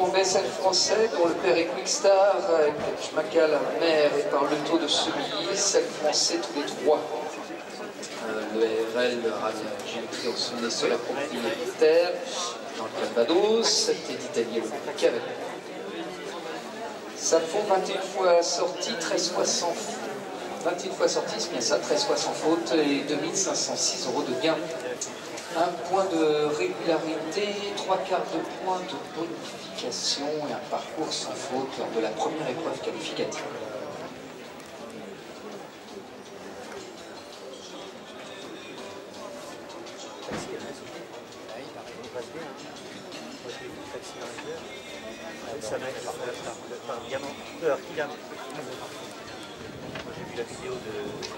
BSN français, dont le père est Quickstar, Schmackal, la mère et par le taux de Semilly, celle français tous les trois. Euh, le RL, le Radio Géométrie, au sur la propriétaire, dans le Calvados, c'était d'Italie le Québec. Ça font 21 fois sortie, 13 fois sans 21 fois sortie, c'est bien ça, 13 fois sans faute et 2506 euros de gain un point de régularité, trois quarts de point de bonification et un parcours sans faute lors de la première épreuve qualificative. J'ai vu la vidéo de